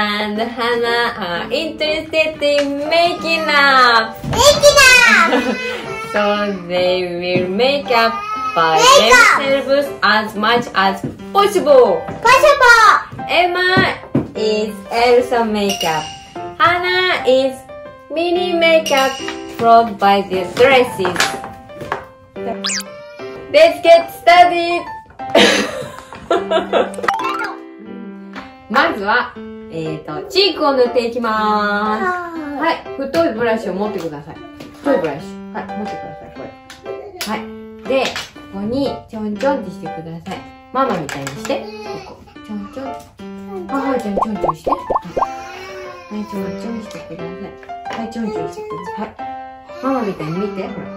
and Hannah are interested in making up. Making up! so they will make up by Make up. themselves as much as possible. Possible! Emma is Elsa makeup. Hannah is mini makeup from by the dresses. Let's get started! まずは、 えっ、と、チークを塗っていきまーす。ははい、太いブラシを持ってください。太いブラシ。はい、持ってください、これ。はい。で、ここにちょんちょんってしてください。ママみたいにして。ここ。ちょんちょん。あ、はい、ちゃんちょんちょんして。はい、はいちょんちょんしてください。はい、ちょんちょんしてください。はい。ママみたいに見て、ほら。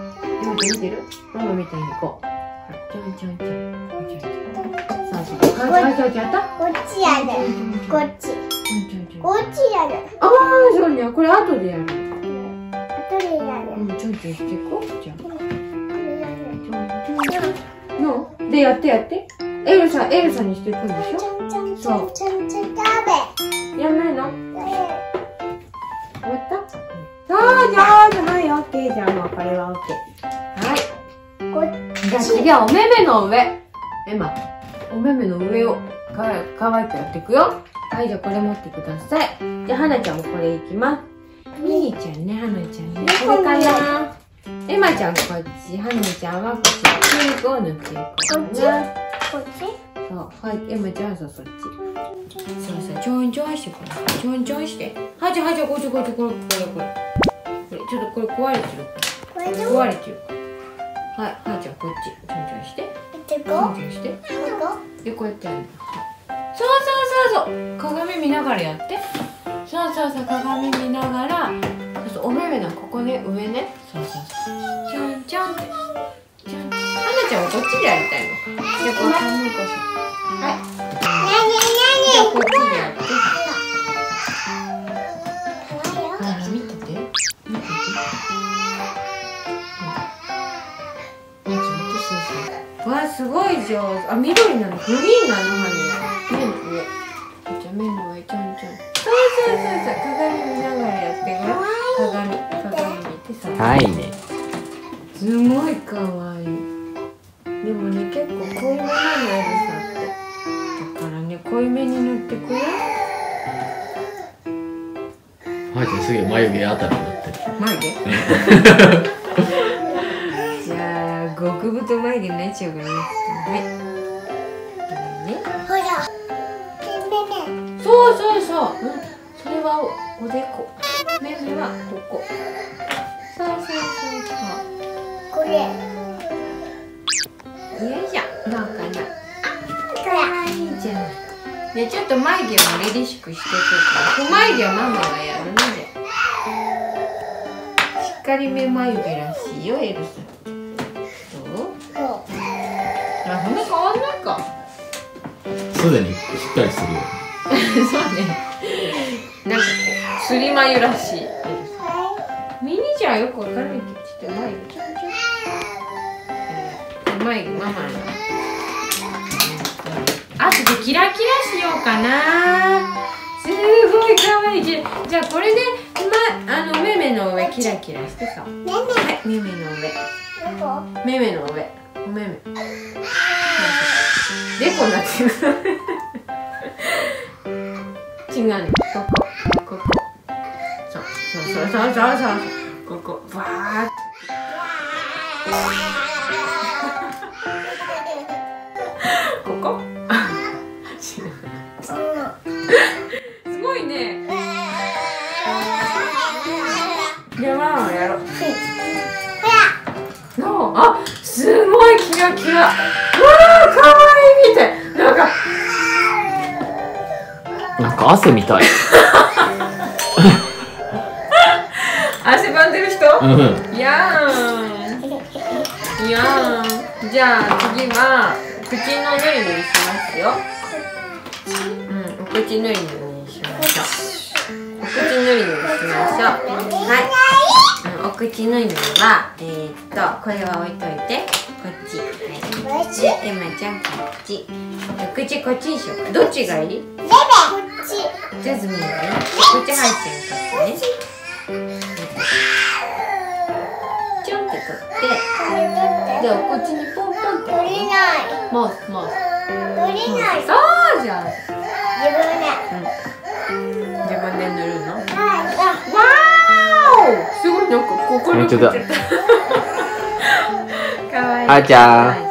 今見てる？ママみたいにこう。はい、ちょんちょんちょん。ちょんちょんちょん。そうそう。はい、はい、はい、やった？こっちやる。こっち。ちょんちやる。あー、そうね。これ後でやる。どれやるうん、ちょんちょんしていこう。じゃあ。ので、やってやって。エルサ、エルサにしていくんでしちょゃんちゃんちゃんちゃんちゃん食やんないの？べ。終わった？そうじゃあ、じゃない、オッケー。じゃあもうこれはオッケー。はい。じゃあ次はお目目の上。エマ、お目目の上をかわかわいくやっていくよ。はい、じゃあこれ持ってください。じゃあ、はなちゃんもこれいきます。ミニちゃんね、はなちゃんね。これかな。エマちゃんこっち、はなちゃんはこっち。ピンクを塗っていこうこっちな。こっち？そう、はい、エマちゃんはそうそっち。そうそう、ちょんちょんしてこれ。ちょんちょんして。はじはじ、こっちこっち、これ、これ、これ。これ、ちょっとこれ壊れてる。壊れてる。はい、はーちゃんこっち。ちょんちょんして。ちょんこちょんして。こで、こうやってやるの。そうそうそうそう。鏡見ながらやって。そうそうそう、鏡見ながら。そうそう、お目目のここね、上ね。そうそうそう。ちょんちょんって。ちょん。はなちゃんはこっちでやりたいの？か。じゃあ、こう半分こし。はい。じゃあ、こっちでやって。見てて。見てて。わあ、すごい上手。あ、緑なの、グリーンなの、ハそうそうそう鏡見ながらやってごらん。鏡、鏡見てさ。はいね。すごい可愛いでもね結構濃いめなのエルサって。だからね濃いめに塗ってくれ。はいすげえ眉毛あたりになって。る。眉毛？じゃあ極太眉毛になっちゃうからねはい。これね。ほら。ねそうそうそう、うん、それはおおでこ目目はここそうそうそうそうこれよいしょどうかなこれ可愛いじゃん。ね、ちょっと眉毛も凛々しくしていこうか。眉毛はママがやるので。しっかりめ眉毛らしいよ、エルサ。どう？こあ、そんな変わんないか。すでにしっかりするよ。そうね。すり眉らしい。ミニじゃよくわかんないけど、ちょっと眉毛ちょんちょ眉毛ママの。あとでキラキラしようかな。すごい可愛いじゃじゃあこれで、ま、あのめめの上キラキラしてさ。はい、めめの上。どこめめの上。おめめ。でこになってる。違うね。ここ。ここ。そう。そうそうそうそう。ここ。バーッこ。こ。すごいね。じゃあママやろう。あすごいキラキラ。わあ可愛い見て。なんかなんか汗みたい。汗ばんでる人？うん。いやーん。いやーん。じゃあ次は口のぬりぬりしますよ。うん、お口ぬりぬりしましょう。お口ぬりぬりしましょう。はい。うん、お口ぬりぬりはえー、っとこれは置いといてこっち。はい。こっちで、エマちゃんこっち。口こっちにしようか。どっちがいい？こっちジャズミンがねこっち入ってるこっちね手をこっちにポンポンって取れない。もうもう取れないそうじゃん。自分でうん。自分で塗るのはいわーおすごいなん。かここに落ちちゃったかわいいあーちゃん。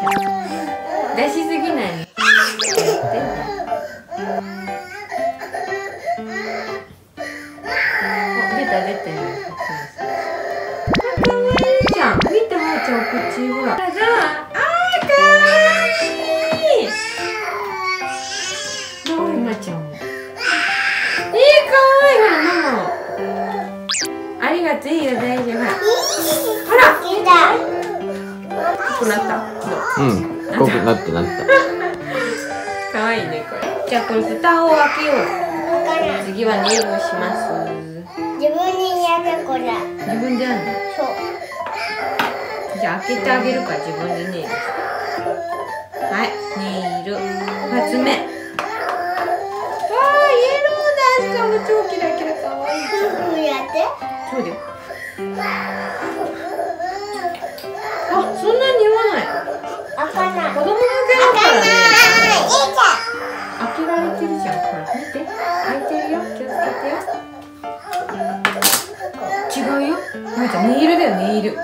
うん濃くなってなったかわいい。ねこれじゃあこれ蓋を開けよう次はネイルをします自分にやるこれ自分でやるのそうじゃあ開けてあげるから自分でネイルはいネイル二つ目わあイエローだしかも超キラキラかわいい。じゃんこうやってそうだよかな。い子供向けだからねあ開けられてるじゃん。ほら見て開いてるよ。気をつけてよ。違うよ。なんかネイルだよネイル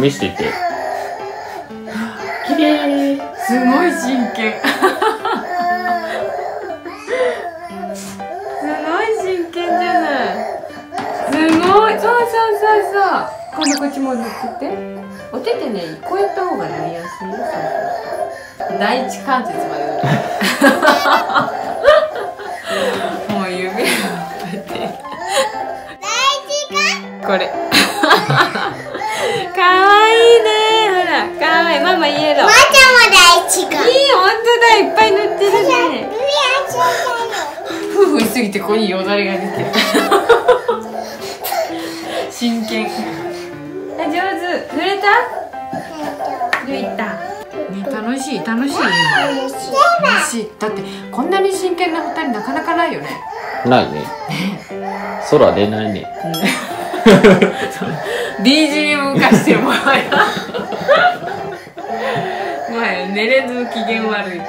見せていて。綺麗。すごい真剣。すごい真剣じゃない。すごい。そうそうそうそう。今度こっちも塗ってて。お手手ねこうやった方が塗りやすいよ第一関節まで。もう指をこうやってこれかわいいママイエローまちゃも大地か。いい本当だ。いっぱい塗ってるね。ルアちゃん。夫婦しすぎてここによだれが出てる。真剣。あ上手。塗れた？塗れた、ね、楽しい楽しい。今楽しい。だってこんなに真剣な二人なかなかないよね。ないね。空出ないね。BGM 化してもはやもはや寝れず機嫌悪いくても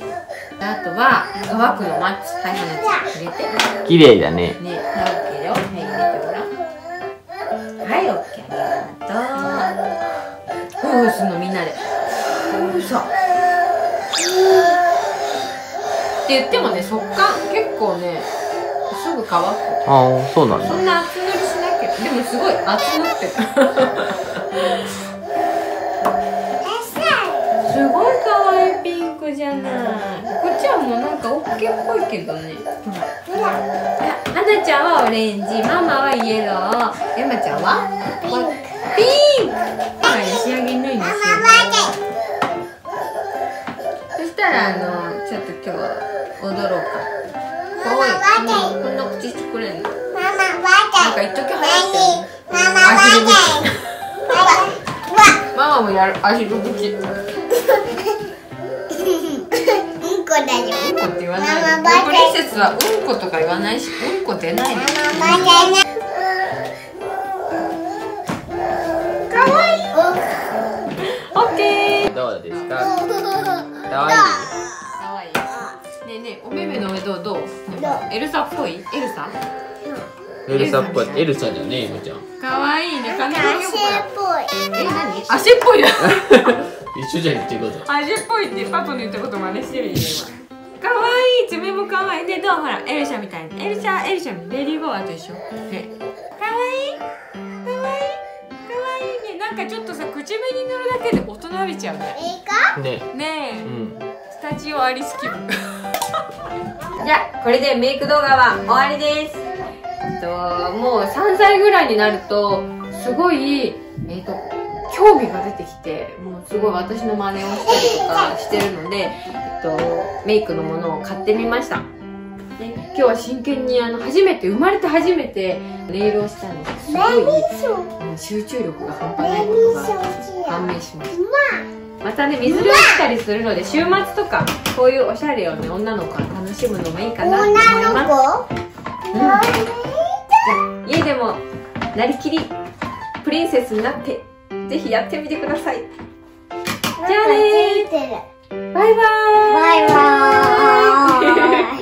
うあとは乾くのマッチはい花ちゃん入れて綺麗だねね、はい、オッケーよ。はい、入れてごらん。はい、オッケー、ありがとう。ふうすんのみんなで。ふうさ。って言ってもね、速乾結構ね、すぐ乾く。ああそうなんだそんな厚塗りしなきゃ、でもすごい厚塗ってる。すごい可愛いピンクじゃない。こっちはもうなんかオッケーっぽいけどね。あ、はなちゃんはオレンジ、ママはイエロー、エマちゃんはピンク。ピンク。はい、仕上げないんですよ。そしたらあのちょっと今日は踊ろうか。かわいい。こんな口してくれんの。なんか一時流行ってるね。ママもやる足の口。うんこうんこだよって言わないママで。バカプリンセスはうんことか言わないし、うんこ出ないの。かわいい。オッケー。どうですかかわいいかわいい。ねえねえ、お目目の上どうどう？エルサっぽい？エルサ？エルサっぽいエルサじゃねえのちゃんかわいいね。髪の毛もほら。え、何？足っぽいな。一緒じゃん言ってること。足っぽいってパパの言ったこと真似してるよ今。かわいい爪もかわいい。ねどうほらエルシャみたいにエルシャエルシャレディーゴーアと一緒。ね。かわいい。かわいいかわいいね。なんかちょっとさ口紅塗るだけで大人びちゃうね。ね。ねえ、うん。スタジオアリス気分じゃあこれでメイク動画は終わりです。えっともう3歳ぐらいになるとすごいえっと強興味が出てきてもうすごい私の真似をしたりとかしてるので、えっと、メイクのものを買ってみました。で今日は真剣にあの初めて生まれて初めてネイルをしたのですごい集中力が半端ないことが判明しました。またね水量したりするので週末とかこういうおしゃれをね女の子は楽しむのもいいかなと思い女ます。の子？うん。家でもなりきりプリンセスになってぜひやってみてください。じゃあねバイバーイ。バイバーイ